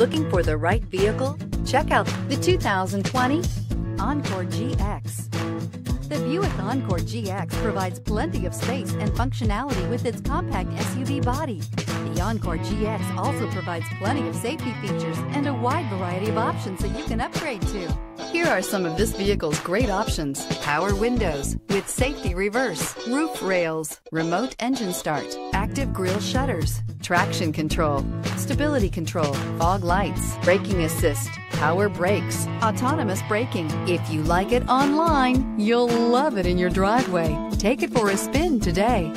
Looking for the right vehicle? Check out the 2020 Encore GX. The Buick Encore GX provides plenty of space and functionality with its compact SUV body. The Encore GX also provides plenty of safety features wide variety of options that you can upgrade to. Here are some of this vehicle's great options. Power windows with safety reverse, roof rails, remote engine start, active grille shutters, traction control, stability control, fog lights, braking assist, power brakes, autonomous braking. If you like it online, you'll love it in your driveway. Take it for a spin today.